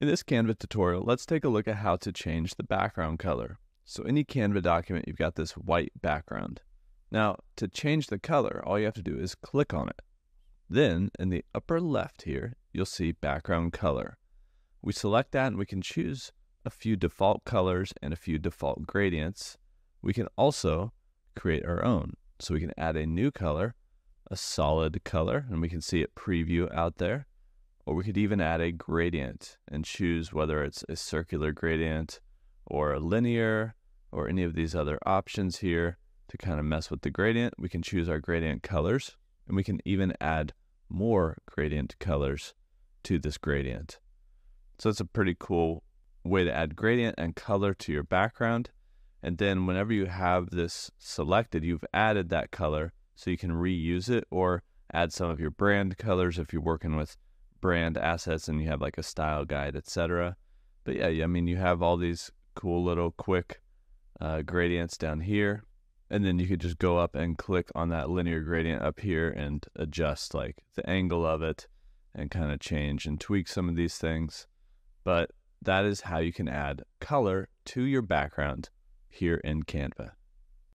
In this Canva tutorial, let's take a look at how to change the background color. So any Canva document, you've got this white background. Now, to change the color, all you have to do is click on it. Then, in the upper left here, you'll see background color. We select that and we can choose a few default colors and a few default gradients. We can also create our own. So we can add a new color, a solid color, and we can see it preview out there. Or we could even add a gradient and choose whether it's a circular gradient or a linear or any of these other options here to kind of mess with the gradient. We can choose our gradient colors and we can even add more gradient colors to this gradient. So it's a pretty cool way to add gradient and color to your background. And then whenever you have this selected, you've added that color so you can reuse it or add some of your brand colors if you're working with brand assets and you have like a style guide, etc. But yeah, I mean, you have all these cool little quick uh, gradients down here. And then you could just go up and click on that linear gradient up here and adjust like the angle of it and kind of change and tweak some of these things. But that is how you can add color to your background here in Canva.